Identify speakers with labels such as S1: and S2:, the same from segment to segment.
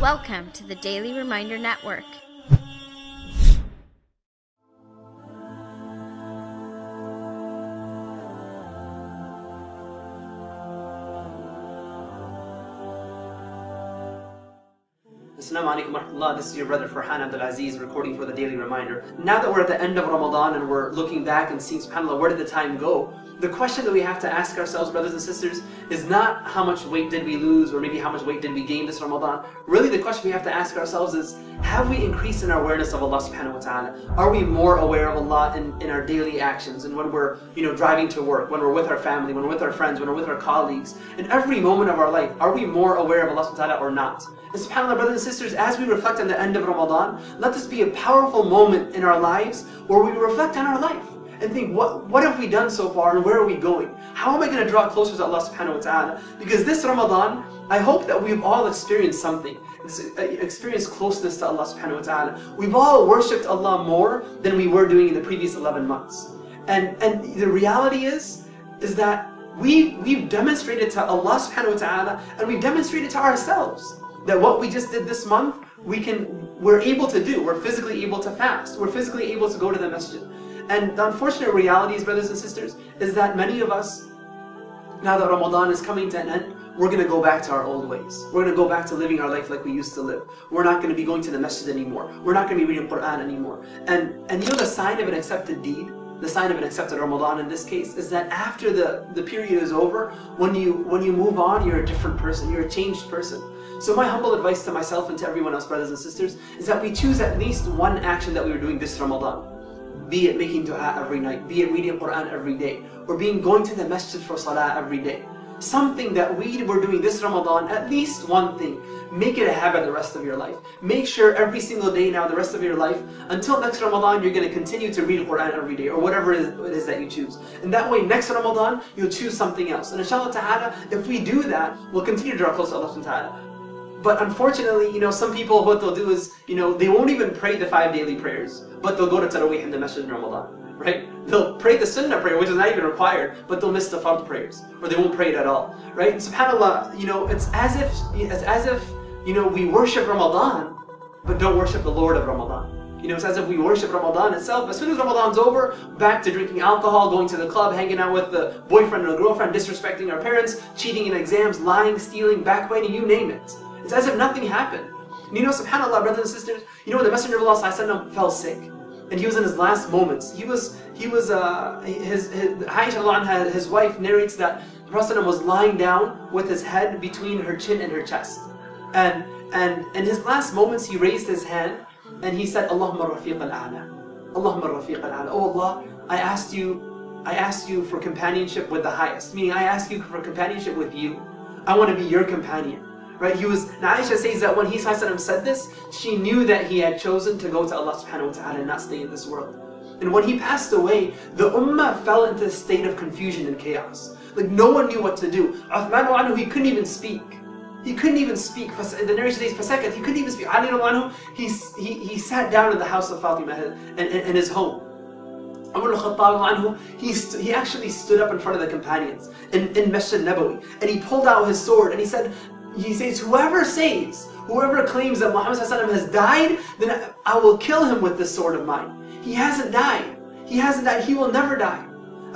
S1: Welcome to the Daily Reminder Network.
S2: Assalamu alaikum wa rahmatullah. This is your brother Farhan Abdul Azeez recording for the Daily Reminder. Now that we're at the end of Ramadan and we're looking back and seeing, subhanAllah, where did the time go? The question that we have to ask ourselves, brothers and sisters, is not how much weight did we lose or maybe how much weight did we gain this Ramadan. Really, the question we have to ask ourselves is have we increased in our awareness of Allah subhanahu wa ta'ala? Are we more aware of Allah in, in our daily actions and when we're you know driving to work, when we're with our family, when we're with our friends, when we're with our colleagues, in every moment of our life, are we more aware of Allah subhanahu wa ta'ala or not? And subhanAllah, brothers and sisters, as we reflect on the end of Ramadan, let this be a powerful moment in our lives where we reflect on our life and think, what, what have we done so far and where are we going? How am I going to draw closer to Allah subhanahu wa ta'ala? Because this Ramadan, I hope that we've all experienced something. Uh, experienced closeness to Allah subhanahu wa ta'ala. We've all worshipped Allah more than we were doing in the previous 11 months. And, and the reality is, is that we, we've demonstrated to Allah subhanahu wa ta'ala and we've demonstrated to ourselves that what we just did this month, we can, we're able to do. We're physically able to fast. We're physically able to go to the masjid. And the unfortunate reality is, brothers and sisters, is that many of us, now that Ramadan is coming to an end, we're going to go back to our old ways. We're going to go back to living our life like we used to live. We're not going to be going to the masjid anymore. We're not going to be reading Quran anymore. And, and you know the sign of an accepted deed? The sign of an accepted Ramadan in this case is that after the, the period is over, when you when you move on, you're a different person, you're a changed person. So my humble advice to myself and to everyone else, brothers and sisters, is that we choose at least one action that we were doing this Ramadan. Be it making dua every night, be it reading Quran every day, or being going to the masjid for salah every day something that we were doing this Ramadan, at least one thing. Make it a habit the rest of your life. Make sure every single day now, the rest of your life, until next Ramadan, you're going to continue to read Quran every day, or whatever it is, that you choose. And that way, next Ramadan, you'll choose something else. And inshallah ta'ala, if we do that, we'll continue to draw close to Allah ta'ala. But unfortunately, you know, some people, what they'll do is, you know, they won't even pray the five daily prayers, but they'll go to Taraweeh in the Masjid in Ramadan right? They'll pray the sunnah prayer, which is not even required, but they'll miss the fard prayers, or they won't pray it at all, right? And subhanAllah, you know, it's as if, it's as if, you know, we worship Ramadan, but don't worship the Lord of Ramadan. You know, it's as if we worship Ramadan itself. As soon as Ramadan's over, back to drinking alcohol, going to the club, hanging out with the boyfriend or girlfriend, disrespecting our parents, cheating in exams, lying, stealing, backbiting, you name it. It's as if nothing happened. And you know, subhanAllah, brothers and sisters, you know when the Messenger of Allah fell sick, and he was in his last moments. He was, he was, uh, his, his his wife narrates that the Prophet was lying down with his head between her chin and her chest. And, and in his last moments, he raised his hand and he said, Allahumma rafiq al-a'la. Allahumma rafiq al-a'la. Oh Allah, I asked you, I asked you for companionship with the highest. Meaning, I ask you for companionship with you. I want to be your companion. Right? He was, Aisha says that when he said this, she knew that he had chosen to go to Allah subhanahu wa ta'ala and not stay in this world. And when he passed away, the ummah fell into a state of confusion and chaos. Like no one knew what to do. Uthman anhu, he couldn't even speak. He couldn't even speak. The narration says for seconds, he couldn't even speak. Ali anhu, he, he, he sat down in the house of Fatima in, in his home. Umar al-Khattab he, he actually stood up in front of the companions in, in Masjid Nabawi and he pulled out his sword and he said, he says, whoever says, whoever claims that Muhammad has died, then I will kill him with this sword of mine. He hasn't died. He hasn't died. He will never die.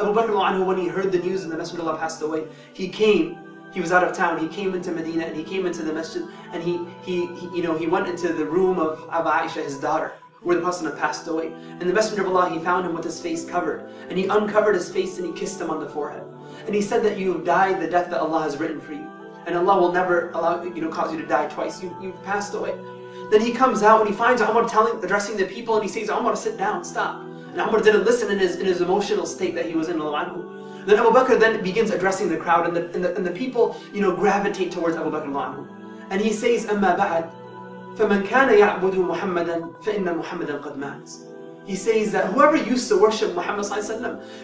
S2: Abu Bakr anhu, when he heard the news and the Messenger of Allah passed away, he came. He was out of town. He came into Medina and he came into the masjid and he, he, he you know, he went into the room of Abu Aisha, his daughter, where the Prophet passed away. And the Messenger of Allah, he found him with his face covered. And he uncovered his face and he kissed him on the forehead. And he said that you have died the death that Allah has written for you and Allah will never allow you know cause you to die twice. You you've passed away. Then he comes out and he finds Umar telling addressing the people and he says, Umar, sit down, stop. And Umar didn't listen in his in his emotional state that he was in. Then Abu Bakr then begins addressing the crowd and the, and the, and the people you know gravitate towards Abu Bakr and he says, أما بعد فمن كان يعبد محمدا فإن محمدا قد مات. He says that whoever used to worship Muhammad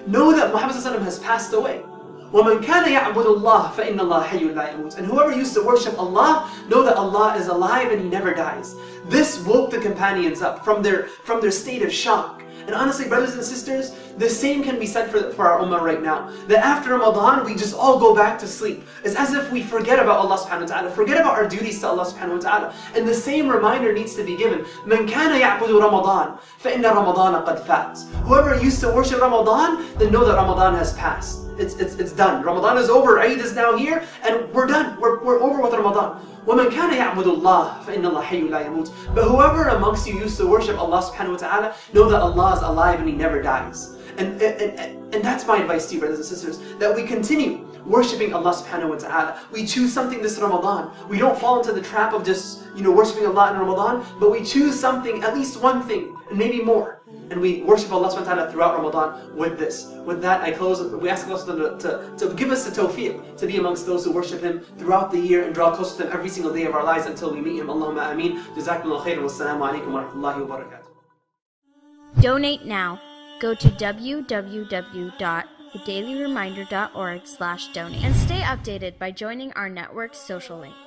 S2: know that Muhammad has passed away. وَمَنْ كَانَ يَعْبُدُ اللَّهِ فَإِنَّ اللَّهَ حَيٌّ لَا يَمُوتُ And whoever used to worship Allah, know that Allah is alive and He never dies. This woke the companions up from their, from their state of shock. And honestly, brothers and sisters, the same can be said for, for our ummah right now. That after Ramadan, we just all go back to sleep. It's as if we forget about Allah subhanahu wa ta'ala, forget about our duties to Allah subhanahu wa ta'ala. And the same reminder needs to be given. من كان يعبد رمضان فإن رمضان قد فات. Whoever used to worship Ramadan, then know that Ramadan has passed. It's, it's, it's done. Ramadan is over, Eid is now here, and we're done. We're, we're over with Ramadan. وَمَنْ كَانَ يَعْبُدُ اللَّهِ فَإِنَّ اللَّهَ حَيٌّ لَا يَمُوتُ But whoever amongst you used to worship Allah subhanahu wa ta'ala, know that Allah is alive and He never dies. And, and, and, and that's my advice to you, brothers and sisters, that we continue worshipping Allah subhanahu wa ta'ala. We choose something this Ramadan. We don't fall into the trap of just, you know, worshipping Allah in Ramadan, but we choose something, at least one thing, and maybe more. And we worship Allah subhanahu wa ta'ala throughout Ramadan with this. With that, I close. We ask Allah to, to, to give us the tawfiq to be amongst those who worship Him throughout the year and draw closer to Him every single day of our lives until we meet Him. Allahumma ameen. Jazakumullah khairan. Wassalamu alaikum wa rahmatullahi wa barakatuh.
S1: Donate now. Go to www.thedailyreminder.org slash donate and stay updated by joining our network's social links.